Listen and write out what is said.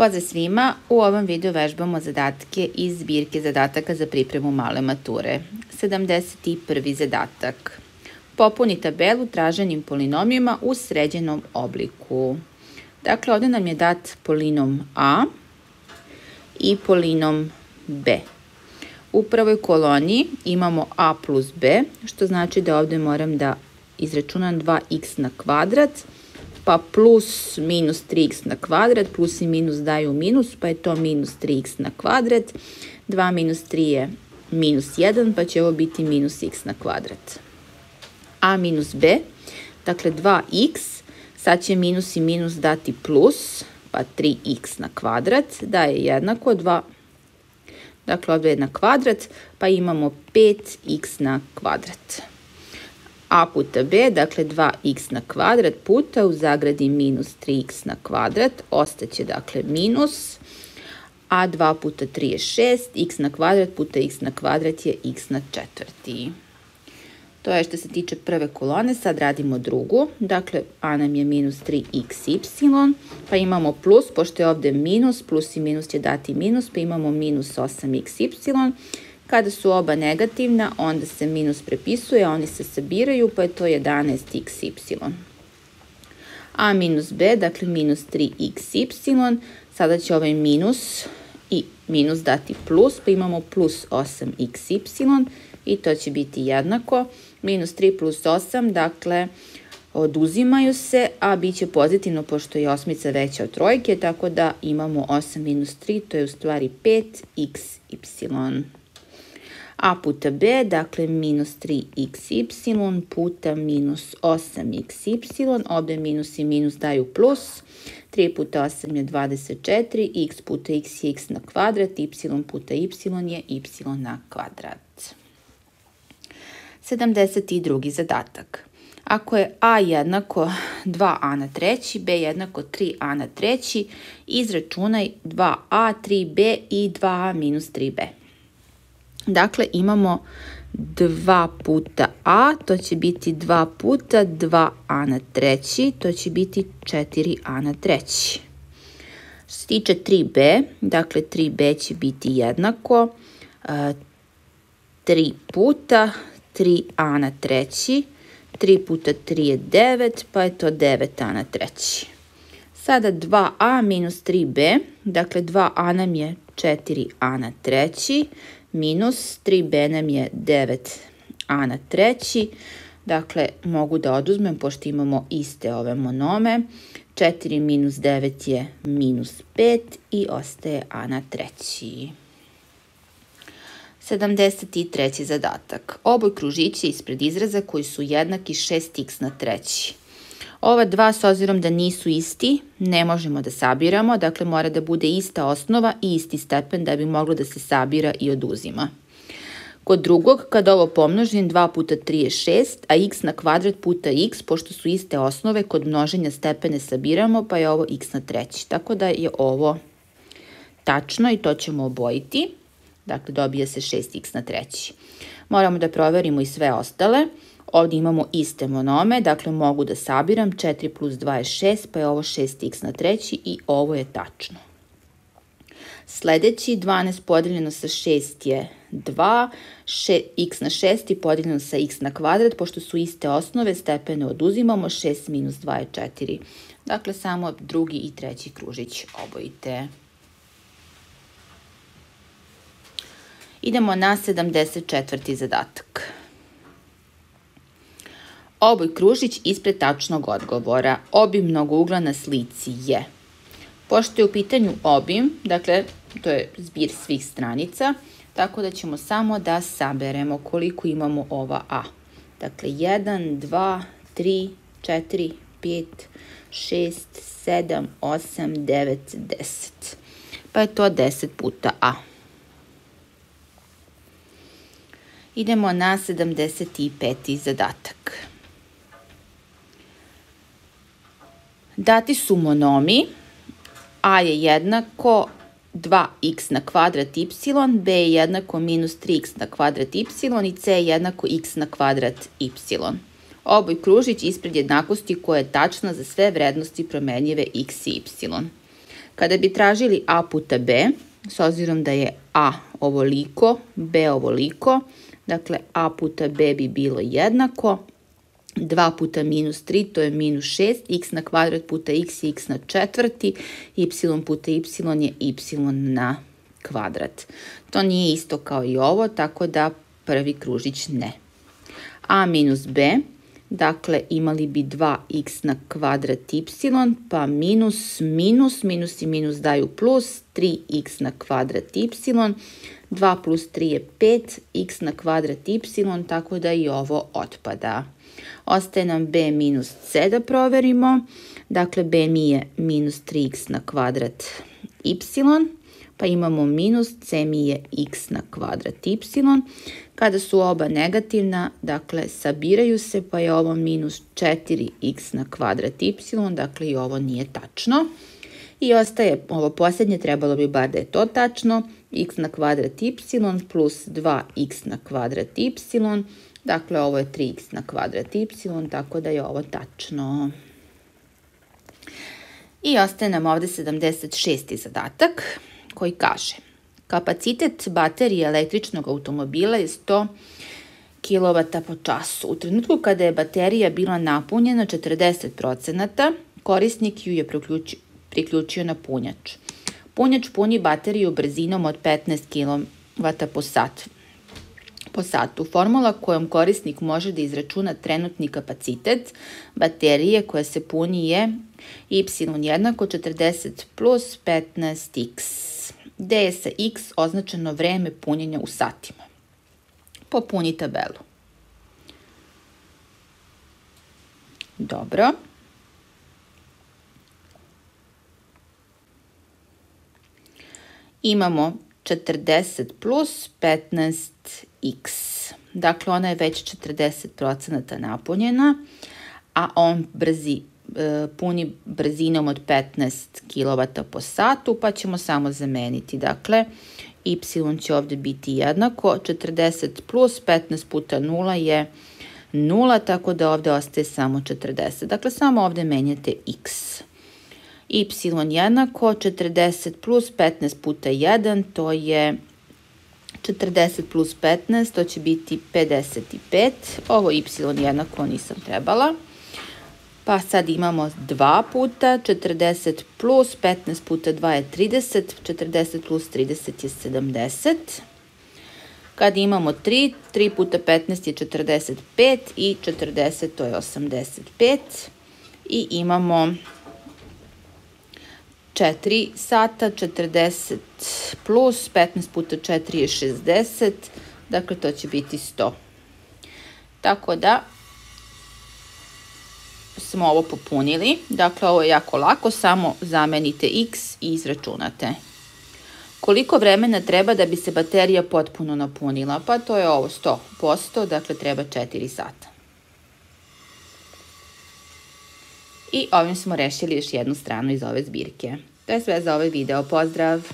Pozdrav svima, u ovom videu vežbamo zadatke iz zbirke zadataka za pripremu male mature. 71. zadatak. Popuni tabelu traženim polinomijima u sređenom obliku. Dakle, ovde nam je dat polinom A i polinom B. U prvoj koloni imamo A plus B, što znači da ovde moram da izračunam 2x na kvadrat, pa plus minus 3x na kvadrat, plus i minus daju minus, pa je to minus 3x na kvadrat, 2 minus 3 je minus 1, pa će ovo biti minus x na kvadrat. a minus b, dakle 2x, sad će minus i minus dati plus, pa 3x na kvadrat, da je jednako 2, dakle ovdje je na kvadrat, pa imamo 5x na kvadrat a puta b, dakle 2x na kvadrat puta u zagradi minus 3x na kvadrat, ostaće dakle minus, a 2 puta 3 je 6, x na kvadrat puta x na kvadrat je x na četvrti. To je što se tiče prve kolone, sad radimo drugu, dakle a nam je minus 3xy, pa imamo plus, pošto je ovde minus, plus i minus će dati minus, pa imamo minus 8xy, Kada su oba negativna, onda se minus prepisuje, oni se sabiraju, pa je to 11xy. A minus b, dakle minus 3xy, sada će ovaj minus i minus dati plus, pa imamo plus 8xy i to će biti jednako. Minus 3 plus 8, dakle, oduzimaju se, a bit će pozitivno pošto je osmica veća od trojke, tako da imamo 8 minus 3, to je u stvari 5xy a puta b, dakle minus 3xy puta minus 8xy, ovde minus i minus daju plus, 3 puta 8 je 24, x puta x je x na kvadrat, y puta y je y na kvadrat. 72. zadatak. Ako je a jednako 2a na treći, b jednako 3a na treći, izračunaj 2a, 3b i 2a minus 3b. Dakle, imamo 2 puta a, to će biti 2 puta 2a na treći, to će biti 4a na treći. Što se tiče 3b, dakle 3b će biti jednako 3 puta 3a na treći, 3 puta 3 je 9, pa je to 9a na treći. Sada 2a minus 3b, dakle 2a nam je 4a na treći, minus 3b nam je 9a na treći, dakle mogu da oduzmem pošto imamo iste ove monome, 4 minus 9 je minus 5 i ostaje a na treći. 73. zadatak. Oboj kružića ispred izraza koji su jednaki 6x na treći. Ova dva, s obzirom da nisu isti, ne možemo da sabiramo, dakle mora da bude ista osnova i isti stepen da bi moglo da se sabira i oduzima. Kod drugog, kad ovo pomnožim, 2 puta 3 je 6, a x na kvadrat puta x, pošto su iste osnove, kod množenja stepene sabiramo, pa je ovo x na treći. Tako da je ovo tačno i to ćemo obojiti. Dakle, dobije se 6x na treći. Moramo da proverimo i sve ostale. Ovdje imamo iste monome, dakle mogu da sabiram, 4 plus 2 je 6, pa je ovo 6x na treći i ovo je tačno. Sledeći, 12 podeljeno sa 6 je 2, x na 6 je podeljeno sa x na kvadrat, pošto su iste osnove, stepene oduzimamo, 6 minus 2 je 4. Dakle, samo drugi i treći kružić obojite. Idemo na 74. zadatak. Oboj kružić ispred tačnog odgovora. Obim mnogougla na slici je. Pošto je u pitanju obim, dakle, to je zbir svih stranica, tako da ćemo samo da saberemo koliko imamo ova A. Dakle, 1, 2, 3, 4, 5, 6, 7, 8, 9, 10. Pa je to 10 puta A. Idemo na 75. zadatak. Dati su monomi, a je jednako 2x na kvadrat y, b je jednako minus 3x na kvadrat y i c je jednako x na kvadrat y. Oboj kružić ispred jednakosti koja je tačna za sve vrednosti promenljive x i y. Kada bi tražili a puta b, s obzirom da je a ovoliko, b ovoliko, dakle a puta b bi bilo jednako, 2 puta minus 3, to je minus 6, x na kvadrat puta x je x na četvrti, y puta y je y na kvadrat. To nije isto kao i ovo, tako da prvi kružić ne. a minus b, dakle imali bi 2x na kvadrat y, pa minus, minus, minus i minus daju plus, 3x na kvadrat y, 2 plus 3 je 5, x na kvadrat y, tako da i ovo otpada. Ostaje nam b minus c da proverimo. Dakle, b mi je minus 3x na kvadrat y, pa imamo minus c mi je x na kvadrat y. Kada su oba negativna, dakle, sabiraju se, pa je ovo minus 4x na kvadrat y, dakle i ovo nije tačno. I ostaje ovo posljednje, trebalo bi bar da je to tačno, x na kvadrat y plus 2x na kvadrat y Dakle, ovo je 3x na kvadrat y, tako da je ovo tačno. I ostaje nam ovde 76. zadatak koji kaže kapacitet baterije električnog automobila je 100 kW po času. U trenutku kada je baterija bila napunjena 40%, korisnik ju je priključio, priključio na punjač. Punjač puni bateriju brzinom od 15 kW po satu po satu. Formula kojom korisnik može da izračuna trenutni kapacitet baterije koja se puni je y jednako 40 plus 15x, gde je sa x označeno vreme punjenja u satima. Popuni tabelu. Dobro. Imamo 40 plus 15x. Dakle, ona je već 40% napunjena, a on brzi, e, puni brzinom od 15 kW po satu, pa ćemo samo zameniti. Dakle, y će ovde biti jednako, 40 plus 15 puta 0 je 0, tako da ovde ostaje samo 40. Dakle, samo ovde menjate x y jednako 40 plus 15 puta 1, to je 40 plus 15, to će biti 55. Ovo y jednako nisam trebala. Pa sad imamo 2 puta, 40 plus 15 puta 2 je 30, 40 plus 30 je 70. Kad imamo 3, 3 puta 15 je 45 i 40 to je 85. I imamo 4 sata, 40 plus, 15 puta 4 je 60, dakle to će biti 100. Tako da smo ovo popunili, dakle ovo je jako lako, samo zamenite x i izračunate. Koliko vremena treba da bi se baterija potpuno napunila? Pa to je ovo 100%, dakle treba 4 sata. I ovim smo rešili još jednu stranu iz ove zbirke. To je sve za ovaj video. Pozdrav!